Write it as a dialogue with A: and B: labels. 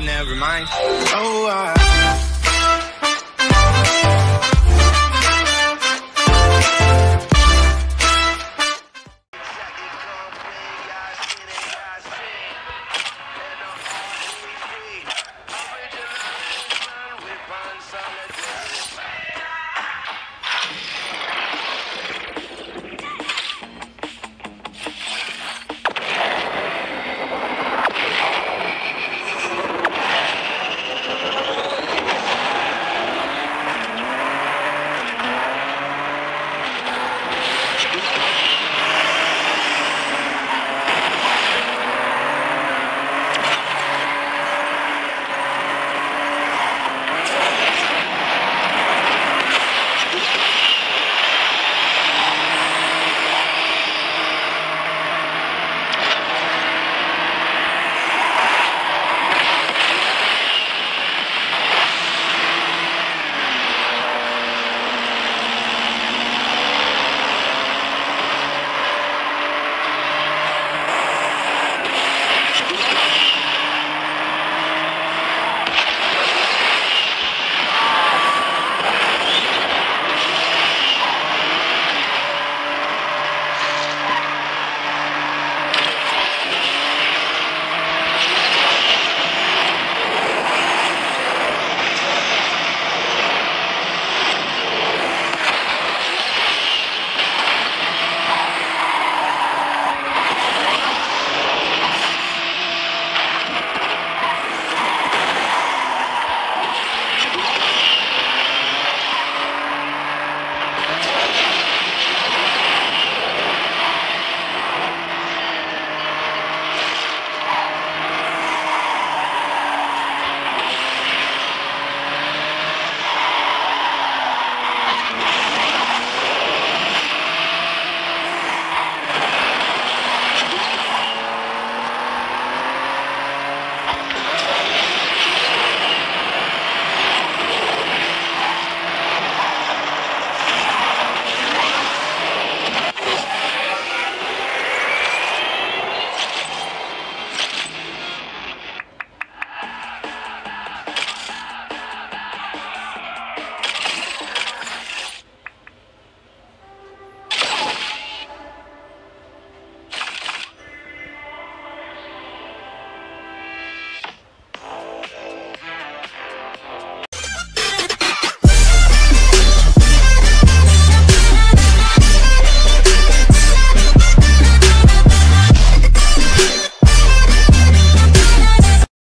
A: never mind. Oh, I